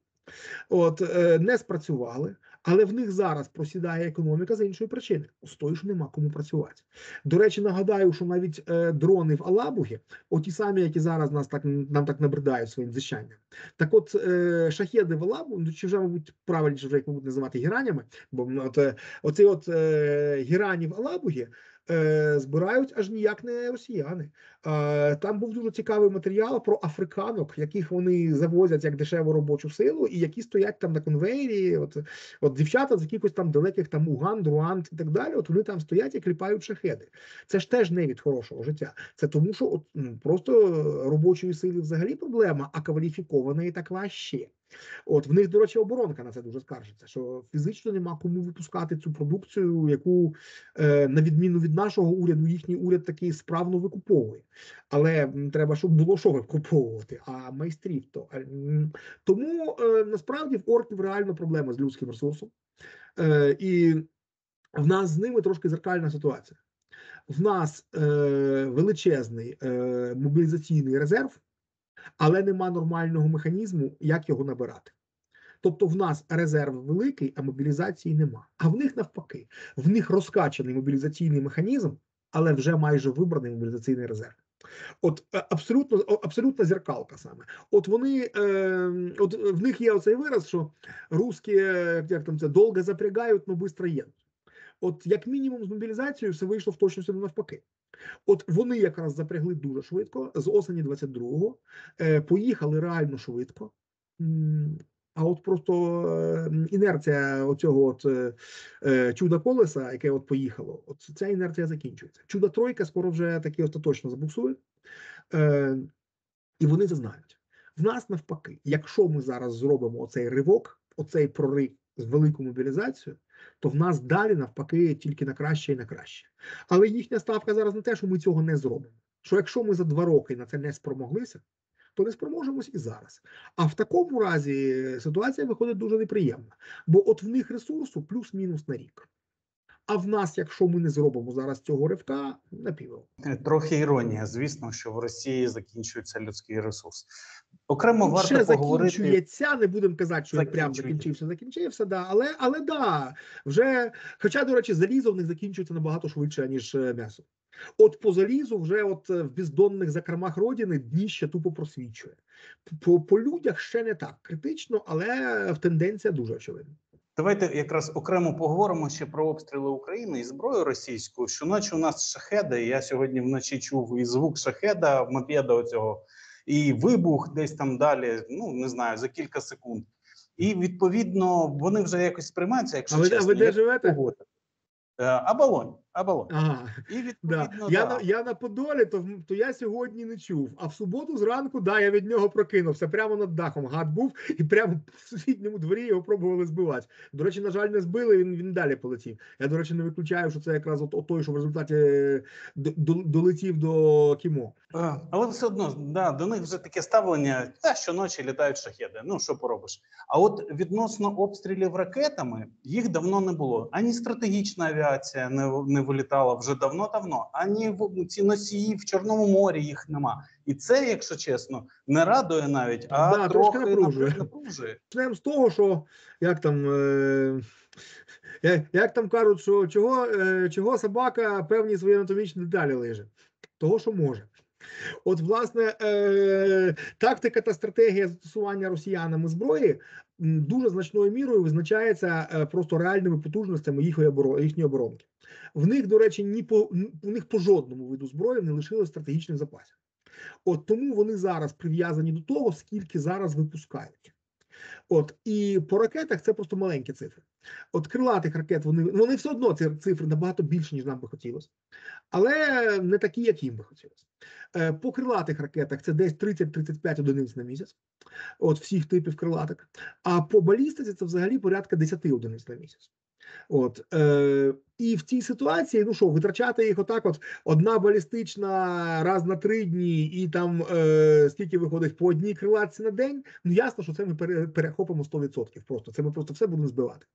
Speaker 2: От е, не спрацювали, але в них зараз просідає економіка з іншої причини. З тої, що нема кому працювати. До речі, нагадаю, що навіть е, дрони в Алабугі, оті самі, які зараз нас так нам так набридають своїм зіщанням. Так, от е, шахеди в Алабу, ну чи вже мабуть правильніше вже їх мабуть називати гіранями, бо м, от е, оці от е, гірані в Алабугі. е, Збирають аж ніяк не росіяни. Е, Там був дуже цікавий матеріал про африканок, яких вони завозять як дешеву робочу силу, і які стоять там на конвейері. От, от дівчата з якихось там далеких там Уганд, Руанд і так далі. От вони там стоять і кліпають шахеди. Це ж теж не від хорошого життя. Це тому, що от, ну, просто робочої сили взагалі проблема, а кваліфікованої так важче. От в них, до речі, оборонка на це дуже скаржиться, що фізично нема кому випускати цю продукцію, яку е, на відміну від нашого уряду, їхній уряд такий справно викуповує. Але треба, щоб було що викуповувати, а майстрів то. Тому е, насправді в орків реально проблема з людським ресурсом. Е, і в нас з ними трошки зеркальна ситуація. В нас е, величезний мобілізаційний резерв, але нема нормального механізму, як його набирати. Тобто в нас резерв великий, а мобілізації нема. А в них навпаки, в них розкачаний мобілізаційний механізм, але вже майже вибраний мобілізаційний резерв. От е, абсолютно абсолютна зеркалка саме. От вони е, от в них є оцей вираз, що русські, е, як там це довго запрягають, но быстро їдуть. От як мінімум з мобілізацією все вийшло в точності навпаки. От вони якраз запрягли дуже швидко з осені 22-го, е, поїхали реально швидко. А от просто е, інерція оцього от е, е, чуда колеса, яке от поїхало, от ця інерція закінчується. Чудо тройка скоро вже таки остаточно забуксує, і вони це знають. В нас навпаки, якщо ми зараз зробимо оцей ривок, оцей прорив з велику мобілізацію, то в нас далі навпаки тільки на краще і на краще. Але їхня ставка зараз на те, що ми цього не зробимо. Що якщо ми за два роки на це не спромоглися, то не спроможемось і зараз. А в такому разі ситуація виходить дуже неприємна, бо от в них ресурсу плюс-мінус на рік. А в нас, якщо ми не зробимо зараз цього ривка, на.
Speaker 1: Е, Трохи іронія, звісно, що в Росії закінчується людський ресурс. Окремо
Speaker 2: Тут
Speaker 1: варто
Speaker 2: ще
Speaker 1: поговорити.
Speaker 2: закінчується, не будемо казати, що він прям закінчився, закінчився, да. Але, але да, вже, хоча, до речі, залізо в них закінчується набагато швидше, ніж е, м'ясо. От по залізу вже от е, в бездонних закромах родини дніще тупо просвічує. По, по людях ще не так критично, але тенденція дуже очевидна.
Speaker 1: Давайте якраз окремо поговоримо ще про обстріли України і зброю російську. Щоночі у нас шахеди. Я сьогодні вночі чув і звук шахеда, мопеда оцього, і вибух десь там далі. Ну не знаю, за кілька секунд. І відповідно вони вже якось сприймаються, якщо
Speaker 2: А
Speaker 1: чесно.
Speaker 2: ви де живете?
Speaker 1: погода. А Оболонь, оболонь.
Speaker 2: Ага.
Speaker 1: І
Speaker 2: Да.
Speaker 1: відповідно,
Speaker 2: Я,
Speaker 1: да.
Speaker 2: на, я на Подолі, то, то я сьогодні не чув. А в суботу зранку, да, я від нього прокинувся. Прямо над дахом гад був, і прямо в сусідньому дворі його пробували збивати. До речі, на жаль, не збили, він, він далі полетів. Я, до речі, не виключаю, що це якраз от, от той, що в результаті е, до- до- долетів до Кімо.
Speaker 1: Але все одно да, до них вже таке ставлення, та щоночі літають шахеди. Ну що поробиш? А от відносно обстрілів ракетами їх давно не було. Ані стратегічна авіація не, не вилітала вже давно-давно, ані в ці носії в Чорному морі їх нема. І це, якщо чесно, не радує навіть, а
Speaker 2: Да,
Speaker 1: трохи
Speaker 2: напружує.
Speaker 1: напружує.
Speaker 2: Почнемо з того, що як там. Е... Як там кажуть, що чого, е, чого собака певні свої анатомічні деталі лиже? Того, що може. От, власне, е, тактика та стратегія застосування росіянами зброї дуже значною мірою визначається е, просто реальними потужностями їхньої оборонки. В них, до речі, ні по у них по жодному виду зброї не лишилось стратегічних запасів. От тому вони зараз прив'язані до того, скільки зараз випускають. От і по ракетах це просто маленькі цифри. От крилатих ракет вони вони все одно ці цифри набагато більше, ніж нам би хотілося, але не такі, як їм би хотілося. Е, По крилатих ракетах це десь 30-35 одиниць на місяць, от всіх типів крилатих. А по балістиці це взагалі порядка 10 одиниць на місяць. От е, І в цій ситуації, ну що, витрачати їх отак, от одна балістична раз на три дні, і там е, скільки виходить по одній крилатці на день. Ну ясно, що це ми перехопимо 100%. Просто це ми просто все будемо збивати.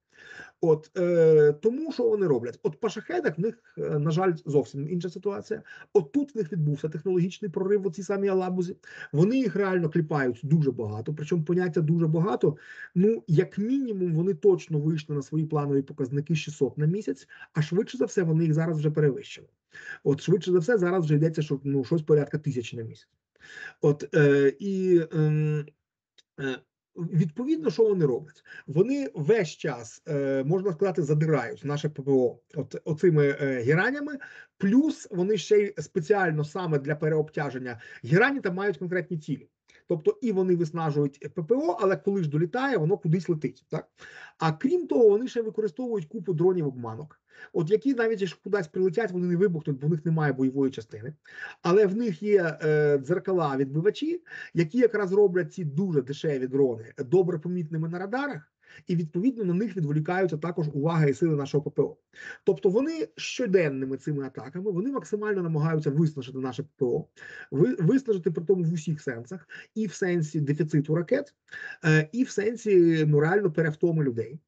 Speaker 2: От е, тому що вони роблять? От по шахедах в них, е, на жаль, зовсім інша ситуація. От тут в них відбувся технологічний прорив у цій самій Алабузі. Вони їх реально кліпають дуже багато. Причому поняття дуже багато. Ну, як мінімум, вони точно вийшли на свої планові показники 600 на місяць, а швидше за все, вони їх зараз вже перевищили. От швидше за все, зараз вже йдеться, що ну щось порядка тисячі на місяць. От е, і ем, е, відповідно, що вони роблять? Вони весь час, е, можна сказати, задирають наше ППО от оцими е, геранями. Плюс вони ще й спеціально саме для переобтяження герані там мають конкретні цілі. Тобто і вони виснажують ППО, але коли ж долітає, воно кудись летить. Так? А крім того, вони ще використовують купу дронів обманок, от які навіть якщо кудись прилетять, вони не вибухнуть, бо в них немає бойової частини. Але в них є е, дзеркала відбивачі, які якраз роблять ці дуже дешеві дрони добре помітними на радарах. І відповідно на них відволікаються також увага і сили нашого ППО. Тобто вони щоденними цими атаками вони максимально намагаються виснажити наше ППО, виснажити при тому в усіх сенсах, і в сенсі дефіциту ракет, е, і в сенсі ну реально перевтоми людей.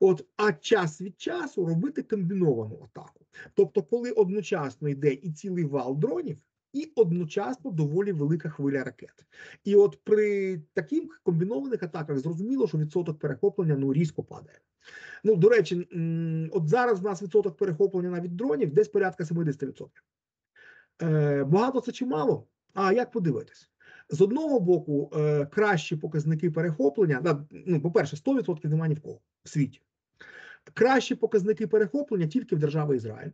Speaker 2: От, а час від часу робити комбіновану атаку. Тобто, коли одночасно йде і цілий вал дронів, і одночасно доволі велика хвиля ракет. І от при таких комбінованих атаках зрозуміло, що відсоток перехоплення ну різко падає. Ну, до речі, от зараз в нас відсоток перехоплення навіть дронів десь порядка 70%. Е, багато це чи мало? А як подивитись? З одного боку, е, кращі показники перехоплення, ну, по-перше, 100% немає ні в кого в світі. Кращі показники перехоплення тільки в держави Ізраїль.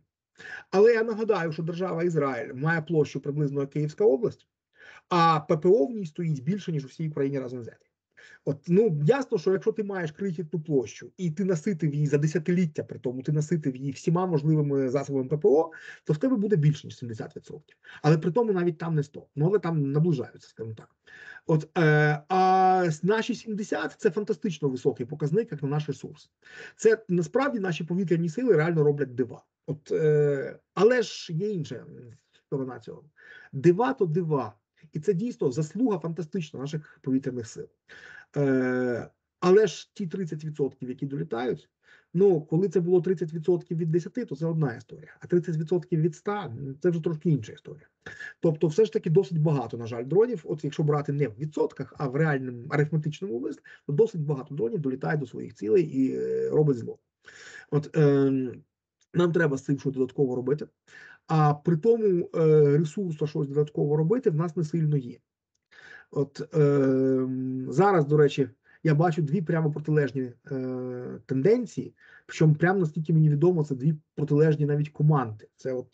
Speaker 2: Але я нагадаю, що держава Ізраїль має площу приблизно Київська область, а ППО в ній стоїть більше, ніж у всій Україні разом взяти. От ну ясно, що якщо ти маєш крихітну площу і ти наситив її за десятиліття, при тому ти наситив її всіма можливими засобами ППО, то в тебе буде більше ніж 70%. Але при тому навіть там не 100, ну але там наближаються, скажімо так. От е, а наші 70 – це фантастично високий показник, як на наш ресурс. Це насправді наші повітряні сили реально роблять дива. От, е, але ж є інша сторона цього. Дива то дива. І це дійсно заслуга фантастична наших повітряних сил. Е, але ж ті 30%, які долітають, ну коли це було 30% від 10, то це одна історія. А 30% від 100 – це вже трошки інша історія. Тобто, все ж таки досить багато, на жаль, дронів. От якщо брати не в відсотках, а в реальному арифметичному вислові, то досить багато дронів долітає до своїх цілей і е, робить зло. От е, нам треба з цим щось додатково робити. А при тому е, ресурсу щось додатково робити в нас не сильно є. От е, зараз, до речі, я бачу дві прямо протилежні е, тенденції. Причому прямо наскільки мені відомо, це дві протилежні навіть команди. Це от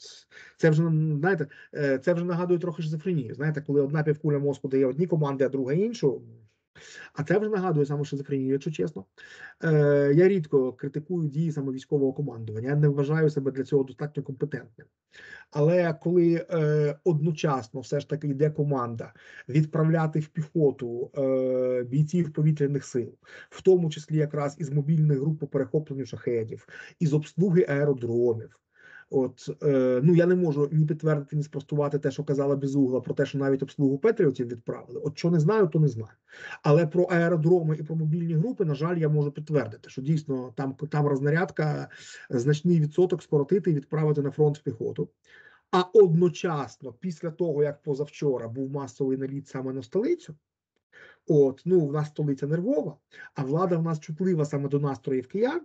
Speaker 2: це вже знаєте, е, це вже нагадує трохи шизофренію. Знаєте, коли одна півкуля мозку дає одні команди, а друга іншу. А це вже нагадує саме шизофренію, якщо чесно. Е, Я рідко критикую дії саме військового командування. Я не вважаю себе для цього достатньо компетентним. Але коли е, одночасно все ж таки йде команда відправляти в піхоту е, бійців повітряних сил, в тому числі якраз із мобільних груп по перехопленню шахедів, із обслуги аеродромів. От е, ну я не можу ні підтвердити, ні спростувати те, що казала Безугла, про те, що навіть обслугу Петріотів відправили. От що не знаю, то не знаю. Але про аеродроми і про мобільні групи, на жаль, я можу підтвердити, що дійсно там там рознарядка значний відсоток скоротити і відправити на фронт в піхоту. А одночасно, після того як позавчора був масовий наліт саме на столицю. От, ну в нас столиця нервова, а влада в нас чутлива саме до настроїв киян.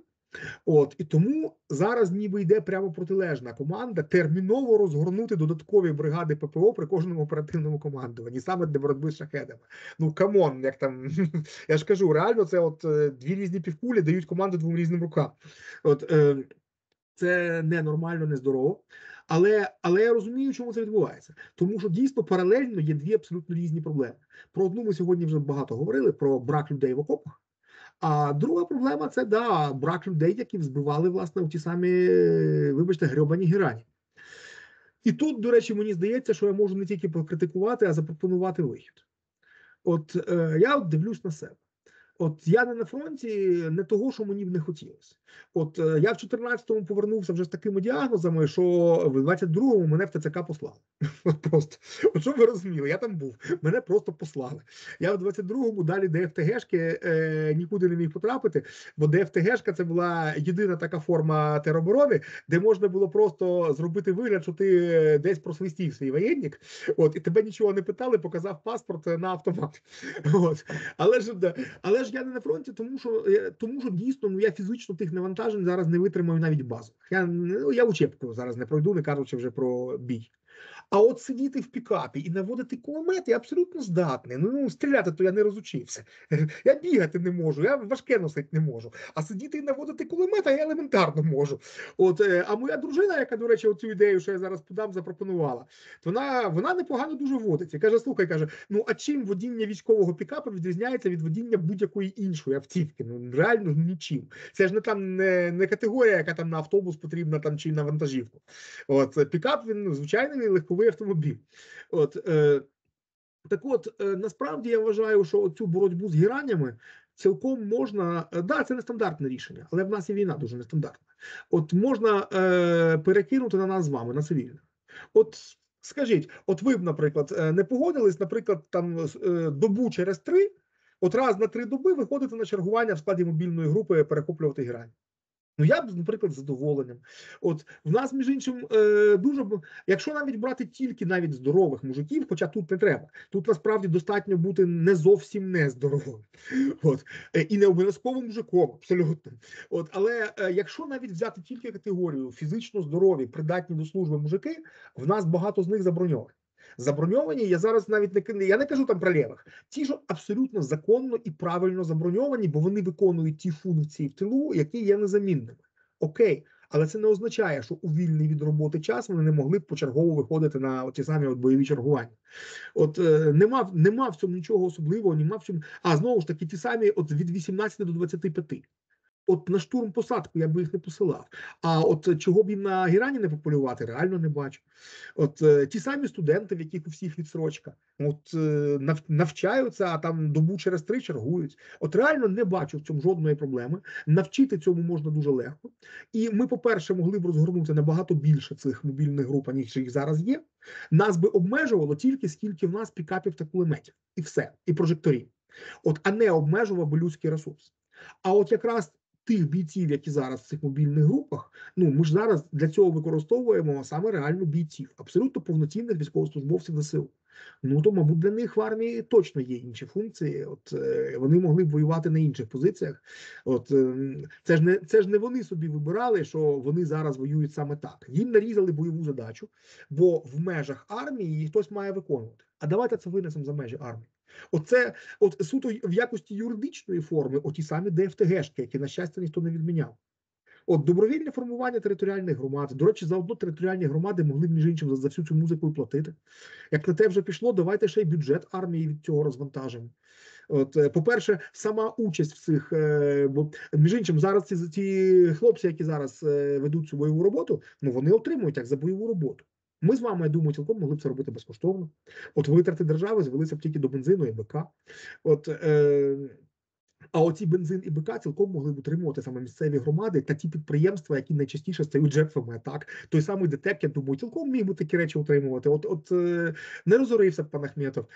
Speaker 2: От і тому зараз ніби йде прямо протилежна команда терміново розгорнути додаткові бригади ППО при кожному оперативному командуванні, саме для боротьби з шахедами. Ну come on, як там я ж кажу, реально це от е, дві різні півкулі дають команду двом різним рукам. От е, це ненормально, нездорово. Але але я розумію, чому це відбувається, тому що дійсно паралельно є дві абсолютно різні проблеми. Про одну ми сьогодні вже багато говорили: про брак людей в окопах. А друга проблема це да, брак людей, які збивали власне у ті самі, вибачте, грьобані герані. І тут, до речі, мені здається, що я можу не тільки покритикувати, а запропонувати вихід. От е, я дивлюсь на себе. От я не на фронті, не того, що мені б не хотілося. От е, я в 14-му повернувся вже з такими діагнозами, що в 22-му мене в ТЦК послали. От просто, от що ви розуміли, я там був, мене просто послали. Я в 22-му далі ДФТГшки е, нікуди не міг потрапити, бо ДФТГшка це була єдина така форма тероборони, де можна було просто зробити вигляд, що ти десь просвистів свій воєнник, от і тебе нічого не питали, показав паспорт на автомат. От. Але ж але ж я не на фронті, тому що е, тому що дійсно ну я фізично тих навантажень зараз не витримаю навіть базових. Я ну, я учебку зараз не пройду, не кажучи вже про бій. А от сидіти в пікапі і наводити кулемет я абсолютно здатний. Ну, ну стріляти то я не розучився. Я бігати не можу, я важке носити не можу. А сидіти і наводити кулемета я елементарно можу. От, е, а моя дружина, яка, до речі, цю ідею, що я зараз подам, запропонувала, то вона, вона непогано дуже водиться. Каже: слухай, каже: ну а чим водіння військового пікапа відрізняється від водіння будь-якої іншої автівки? Ну реально нічим. Це ж не там не, не категорія, яка там на автобус потрібна там чи на вантажівку. От пікап він звичайний легковий автомобіль. От е, так, от е, насправді я вважаю, що цю боротьбу з гіранями цілком можна. е, Да, це нестандартне рішення, але в нас і війна дуже нестандартна. От можна е, перекинути на нас з вами, на цивільних. От скажіть, от ви б, наприклад, е, не погодились, наприклад, там е, добу через три, от раз на три доби виходити на чергування в складі мобільної групи перехоплювати грань. Ну, я б, наприклад, з задоволенням. От в нас, між іншим, е, дуже якщо навіть брати тільки навіть здорових мужиків, хоча тут не треба, тут насправді достатньо бути не зовсім нездоровим, от е, і не обов'язково мужиком, абсолютно. От, але е, якщо навіть взяти тільки категорію фізично здорові, придатні до служби мужики, в нас багато з них заброньовані. Заброньовані, я зараз навіть не я не кажу там про лівих. Ті, що абсолютно законно і правильно заброньовані, бо вони виконують ті функції в тилу, які є незамінними. Окей, але це не означає, що у вільний від роботи час вони не могли б почергово виходити на ті самі от бойові чергування. От е, нема, нема в цьому нічого особливого, нема в цьому. А знову ж таки, ті самі от від 18 до 25. От на штурм посадку я би їх не посилав. А от чого б їм на Гірані не пополювати, реально не бачу. От е, ті самі студенти, в яких у всіх відсрочка, от е, нав- навчаються, а там добу через три чергують. От реально не бачу в цьому жодної проблеми. Навчити цьому можна дуже легко. І ми, по-перше, могли б розгорнути набагато більше цих мобільних груп, ніж їх зараз є. Нас би обмежувало тільки скільки в нас пікапів та кулеметів, і все, і прожекторів. От, а не обмежував би людський ресурс. А от якраз тих бійців, які зараз в цих мобільних групах, ну ми ж зараз для цього використовуємо саме реально бійців, абсолютно повноцінних військовослужбовців ЗСУ. Ну то, мабуть, для них в армії точно є інші функції. От е, вони могли б воювати на інших позиціях. От е, це ж не це ж не вони собі вибирали, що вони зараз воюють саме так. Їм нарізали бойову задачу, бо в межах армії її хтось має виконувати. А давайте це винесемо за межі армії. Оце от суто в якості юридичної форми, оті самі ДФТГшки, які на щастя ніхто не відміняв. От добровільне формування територіальних громад. До речі, заодно територіальні громади могли між іншим за, за всю цю музику і платити. Як на те вже пішло, давайте ще й бюджет армії від цього розвантажимо. От, е, по-перше, сама участь в цих, е, бо між іншим, зараз ці, ці хлопці, які зараз е, ведуть цю бойову роботу, ну вони отримують як за бойову роботу. Ми з вами, я думаю, цілком могли б це робити безкоштовно. От витрати держави звелися б тільки до бензину і БК. От, е, а оці бензин і БК цілком могли б утримувати саме місцеві громади та ті підприємства, які найчастіше стають жертвами атак. Той самий ДТЕК, я думаю, цілком міг би такі речі утримувати. От, от е, не розорився б пан Ахметов.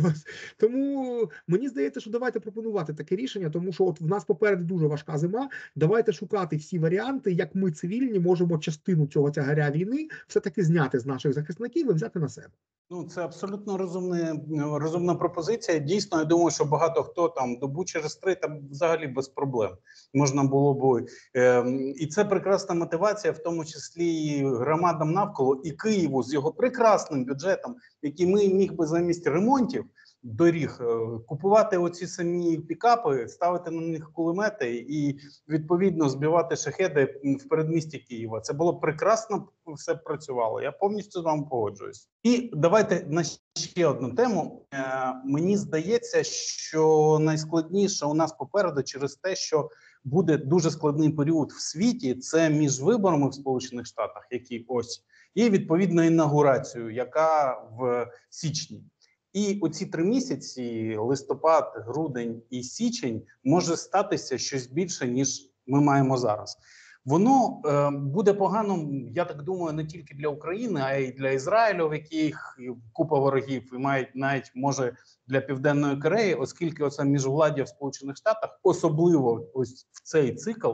Speaker 2: Тому мені здається, що давайте пропонувати таке рішення, тому що от в нас попереду дуже важка зима. Давайте шукати всі варіанти, як ми цивільні можемо частину цього тягаря війни все таки зняти з наших захисників і взяти на себе.
Speaker 1: Ну, це абсолютно розумне, розумна пропозиція. Дійсно, я думаю, що багато хто там добу через три там взагалі без проблем можна було б. Ем, і це прекрасна мотивація, в тому числі і громадам навколо і Києву з його прекрасним бюджетом, який ми міг би замість ремонтів доріг е, купувати оці самі пікапи, ставити на них кулемети і відповідно збивати шахеди в передмісті Києва. Це було прекрасно, все працювало. Я повністю з вами погоджуюсь. І давайте на ще одну тему. Е, Мені здається, що найскладніше у нас попереду через те, що буде дуже складний період в світі. Це між виборами в Сполучених Штатах, які ось, і відповідно інаугурацією, яка в січні. І оці три місяці: листопад, грудень і січень, може статися щось більше, ніж ми маємо зараз. Воно е, буде погано, я так думаю, не тільки для України, а й для Ізраїлю, в яких купа ворогів, і мають навіть може для Південної Кореї, оскільки оце міжвладдя в Сполучених Штатах, особливо ось в цей цикл,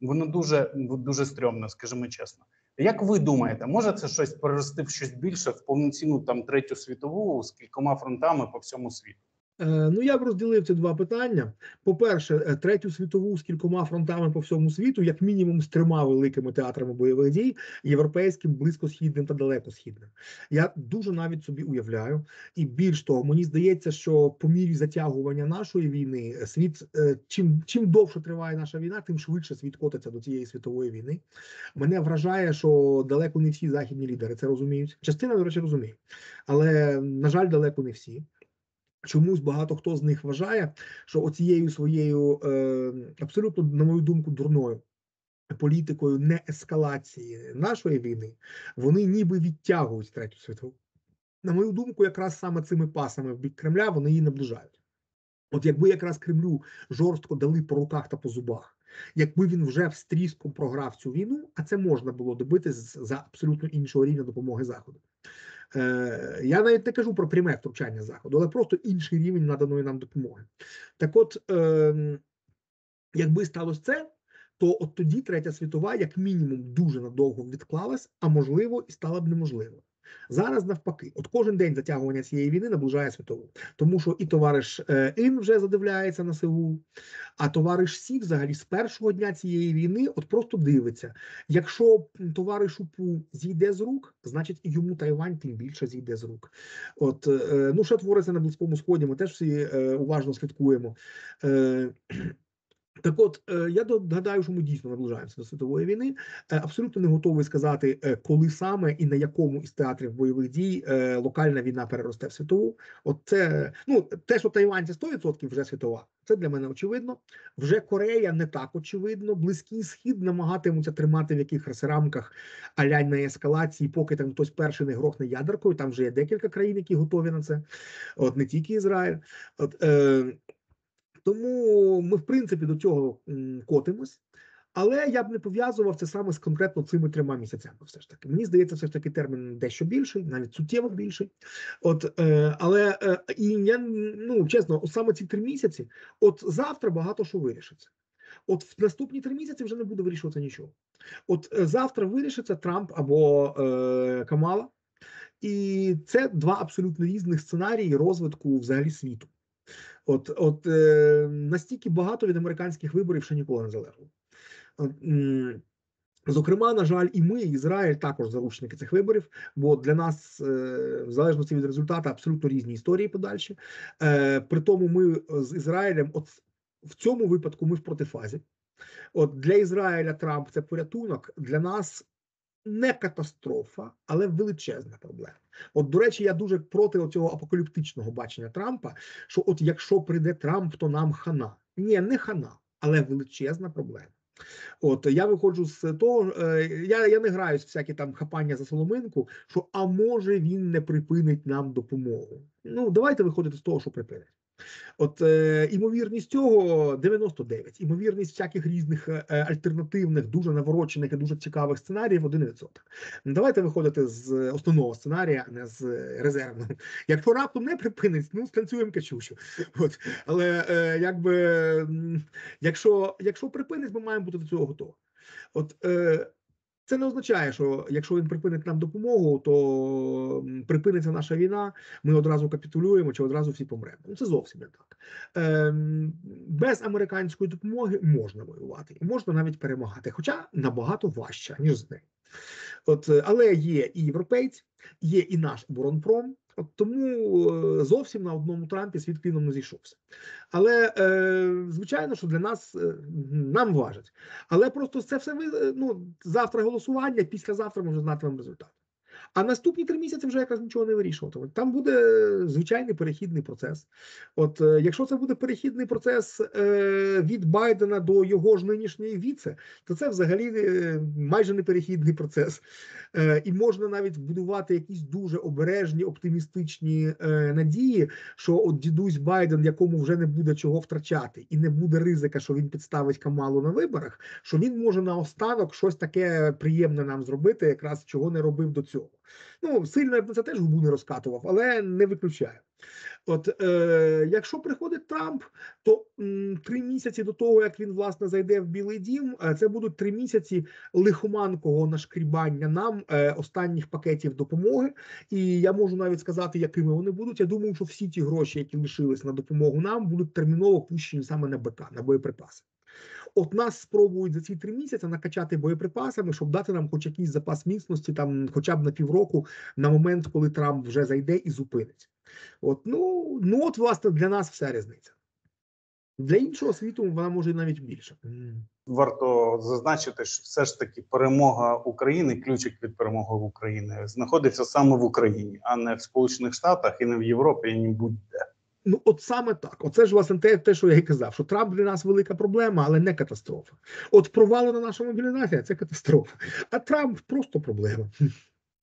Speaker 1: воно дуже дуже стрьомно, скажімо чесно. Як ви думаєте, може це щось перерости в щось більше в повноцінну там третю світову з кількома фронтами по всьому світу?
Speaker 2: Е, Ну, я б розділив ці два питання. По-перше, е, третю світову з кількома фронтами по всьому світу, як мінімум з трьома великими театрами бойових дій: європейським, близькосхідним та далекосхідним. Я дуже навіть собі уявляю, і більш того, мені здається, що по мірі затягування нашої війни е, світ чим чим довше триває наша війна, тим швидше світ котиться до цієї світової війни. Мене вражає, що далеко не всі західні лідери це розуміють. Частина, до речі, розуміє, але на жаль, далеко не всі. Чомусь багато хто з них вважає, що оцією своєю е, абсолютно, на мою думку, дурною політикою не ескалації нашої війни, вони ніби відтягують третю світову. На мою думку, якраз саме цими пасами в бік Кремля вони її наближають. От якби якраз Кремлю жорстко дали по руках та по зубах, якби він вже встріском програв цю війну, а це можна було добити за абсолютно іншого рівня допомоги Заходу. Е, Я навіть не кажу про пряме втручання заходу, але просто інший рівень наданої нам допомоги. Так, от, е, якби сталося це, то от тоді третя світова, як мінімум, дуже надовго відклалась, а можливо, і стала б неможливо. Зараз навпаки, от кожен день затягування цієї війни наближає світову, тому що і товариш е, Ін вже задивляється на Сеул, а товариш Сі взагалі з першого дня цієї війни от просто дивиться: якщо товаришу Пу зійде з рук, значить йому Тайвань тим більше зійде з рук. От е, ну що твориться на близькому сході, ми теж всі е, уважно слідкуємо. Е, так, от я гадаю, що ми дійсно наближаємося до світової війни. Абсолютно не готовий сказати, коли саме і на якому із театрів бойових дій локальна війна переросте в світову. От це ну те, що Тайвань це 100% вже світова. Це для мене очевидно. Вже Корея не так очевидно. Близький схід намагатимуться тримати в якихось рамках алянь на ескалації, поки там хтось перший не грохне ядеркою. Там вже є декілька країн, які готові на це. От не тільки Ізраїль. От е, тому ми, в принципі, до цього котимось. Але я б не пов'язував це саме з конкретно цими трьома місяцями. Все ж таки, мені здається, все ж таки термін дещо більший, навіть суттєво більший. От е, але е, і я ну чесно, саме ці три місяці, от завтра багато що вирішиться. От в наступні три місяці вже не буде вирішуватися нічого. От е, завтра вирішиться Трамп або е, Камала, і це два абсолютно різних сценарії розвитку взагалі світу. От от е, настільки багато від американських виборів ще ніколи не залежало. Зокрема, на жаль, і ми, і Ізраїль, також заручники цих виборів, бо для нас, е, в залежності від результату, абсолютно різні історії подальші. Е, При тому, ми з Ізраїлем, от в цьому випадку, ми в протифазі. От для Ізраїля Трамп це порятунок, для нас не катастрофа, але величезна проблема. От, до речі, я дуже проти цього апокаліптичного бачення Трампа. Що, от якщо прийде Трамп, то нам хана. Ні, не хана, але величезна проблема. От я виходжу з того, е, я я не граюсь всякі там хапання за соломинку, що а може він не припинить нам допомогу. Ну давайте виходити з того, що припинить. От е, імовірність цього 99. Імовірність всяких різних е, альтернативних, дуже наворочених і дуже цікавих сценаріїв 1%. Ну, Давайте виходити з основного сценарія, а не з резервного. Якщо раптом не припинить, ну станцюємо качущу. От але е, якби якщо якщо припинить, ми маємо бути до цього готові. От е, це не означає, що якщо він припинить нам допомогу, то припиниться наша війна, ми одразу капітулюємо чи одразу всі помремо. Ну це зовсім не так. Ем, Без американської допомоги можна воювати і можна навіть перемагати, хоча набагато важче, ніж з нею. От, Але є і європейці, є і наш оборонпром, Тому е, зовсім на одному трампі світ кліном не зійшовся. Але е, звичайно, що для нас е, нам важить. Але просто це все ну, завтра голосування, післязавтра ми вже знатимемо результат. А наступні три місяці вже якраз нічого не вирішуватимуть. Там буде звичайний перехідний процес. От е, якщо це буде перехідний процес е, від Байдена до його ж нинішньої віце, то це взагалі е, майже не перехідний процес. І можна навіть будувати якісь дуже обережні, оптимістичні надії, що от дідусь Байден, якому вже не буде чого втрачати, і не буде ризика, що він підставить Камалу на виборах, що він може наостанок щось таке приємне нам зробити, якраз чого не робив до цього. Ну сильно я б на це теж губу не розкатував, але не виключаю. От е, якщо приходить Трамп, то м, три місяці до того, як він власне зайде в Білий Дім, е, це будуть три місяці лихоманкого нашкрібання нам е, останніх пакетів допомоги. І я можу навіть сказати, якими вони будуть. Я думаю, що всі ті гроші, які лишились на допомогу нам, будуть терміново пущені саме на БК, на боєприпаси. От нас спробують за ці три місяці накачати боєприпасами, щоб дати нам хоч якийсь запас міцності, там хоча б на півроку, на момент, коли Трамп вже зайде і зупиниться. От ну, ну от власне для нас вся різниця. Для іншого світу вона може навіть більше.
Speaker 1: Варто зазначити, що все ж таки перемога України, ключик від перемоги в Україні, знаходиться саме в Україні, а не в Сполучених Штатах і не в Європі, і не будь-де.
Speaker 2: Ну, от саме так. Оце ж власне те, те, що я і казав, що Трамп для нас велика проблема, але не катастрофа. От провалена наша мобілізація це катастрофа. А Трамп просто проблема.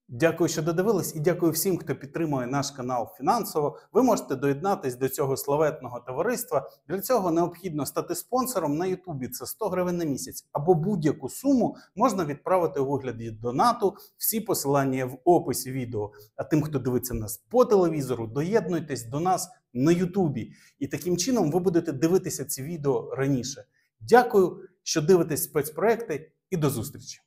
Speaker 1: Дякую, що додивились, і дякую всім, хто підтримує наш канал фінансово. Ви можете доєднатись до цього славетного товариства. Для цього необхідно стати спонсором на Ютубі. Це 100 гривень на місяць, або будь-яку суму можна відправити у вигляді донату. Всі посилання в описі відео. А тим, хто дивиться нас по телевізору, доєднуйтесь до нас на Ютубі. І таким чином ви будете дивитися ці відео раніше. Дякую, що дивитесь спецпроекти, і до зустрічі.